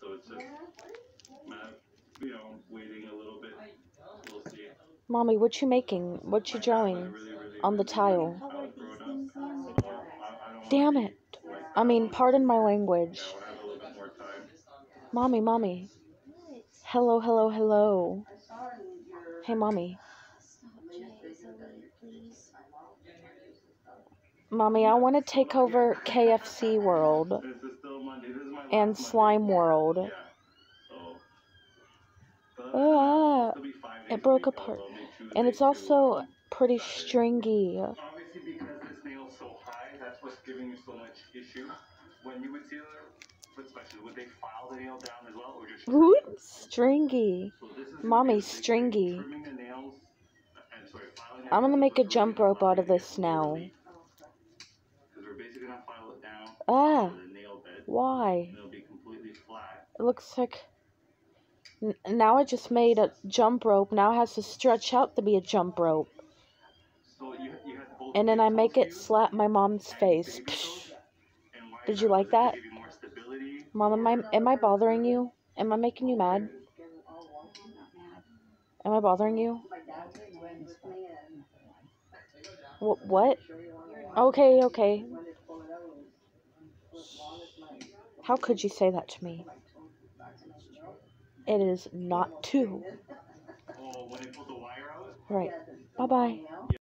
So it's just, you know, waiting a little bit. We'll see. Mommy, what you making? What you drawing Really, really, on the tile? how How are it these grown up. things on? So I, I don't Damn it. I mean, pardon my language. I wanna have a little bit more time. Mommy, mommy. Hello, hello, hello. Hey, mommy. Stop, Jay, Zoe, please. Mommy, I want to take over KFC World and Slime World. Days it broke apart. And it's also pretty stringy. Ooh, stringy. Mommy, stringy. Uh, I'm gonna make a jump rope out of this now. Ah, to the nail bed, why? it'll be completely flat. It looks like. N- now I just made a jump rope. Now it has to stretch out to be a jump rope. So you, you And then I make it slap my mom's face. baby Psh. toes, and why Did you like that? Mom, am I am I bothering you? Am I making you mad? Am I bothering you? What? What? Okay, okay. How could you say that to me? It is not two. Oh, when they pulled the wire out? Right. Bye bye.